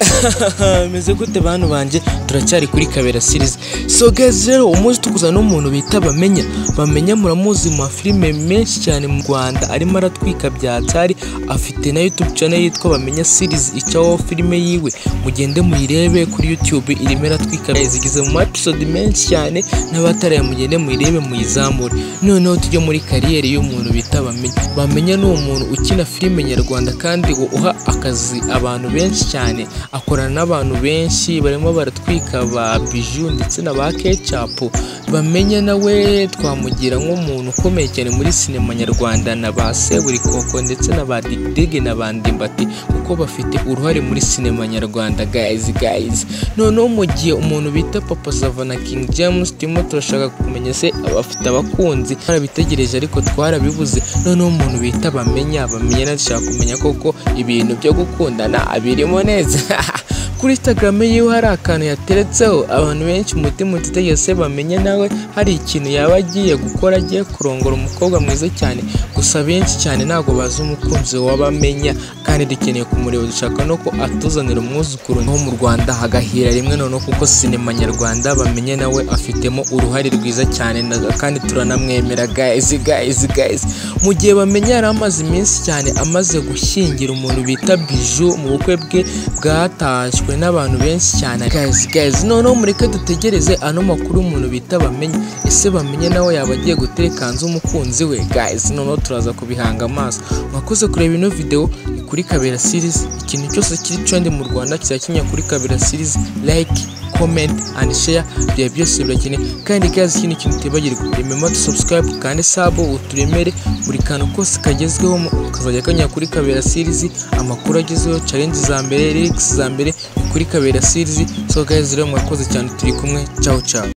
meze gute bantu banjye turacyari kuri kabera series. So guys rero umunsi tukuza n'umuntu bita bamenya. Bamenya muramuzi mu mafilime menshi cyane mu rwanda arimo aratwika byatari afite na youtube channel yitwa bamenya series icaho filime yiwe. Mugende muyirebe kuri youtube irimo iratwika zigize mu episode menshi cyane n'abataraye mugende muyirebe muyizamure. Noneho tujye muri kariyeri y'umuntu bita bamenya. Bamenya ni umuntu ukina filime nyarwanda kandi uha akazi abantu benshi cyane. Akorana n'abantu benshi barimo baratwika ba biju ndetse na ba kecapu bamenya nawe twamugira nk'umuntu ukomeye cyane muri sinema nyarwanda na ba seburikoko ndetse na ba digidigi na ba ndimbati kuko bafite uruhare muri sinema nyarwanda gayizi gayizi noneho mu gihe umuntu bita papa sava na king james turimo turashaka kumenya se abafite abakunzi twarabitegereje ariko twarabibuze noneho umuntu bita bamenya bamenya dushaka kumenya koko ibintu byo gukundana abirimo neza. kuri instagram yiwe hari akantu yateretseho abantu benshi umutima utitegereje se bamenye nawe hari ikintu yaba agiye gukora agiye kurongora umukobwa mwiza cyane. Gusa benshi cyane ntabwo bazi umukunzi wabamenya. Kandi dukeneye kumureba dushaka no ko atuzanira umwuzukuru wo mu rwanda hagahira rimwe noneho kuko sinema nyarwanda bamenye nawe afitemo uruhare rwiza cyane kandi turanamwemera gayizi gayizi gayizi mu gihe bamenye yari amaze iminsi cyane amaze gushyingira umuntu bita biju mu bukwe bwe bwatashywe n'abantu benshi cyane. Gayizi gayizi noneho mureke dutegereze ano makuru umuntu bita bamenye. Ese bamenye nawe yaba agiye gutekanza umukunzi we? Gayizi noneho turaza kubihanga amaso. Mwakoze kureba ino videwo kuri kabera series. Ikintu cyose kiri trend mu rwanda kinya kuri kabera series. Like comment and share. Byaba byose birakeneye. Kandi guys ikindi kintu utibagirwa remember to subscribe kandi sabo uturemere. Buri kantu kose kagezweho kazajya kanya kuri kabera series. Amakuru agezweho challenge za mbere lyrics za mbere. Kuri kabera series. So guys rero mwakoze cyane turi kumwe. Ciao ciao.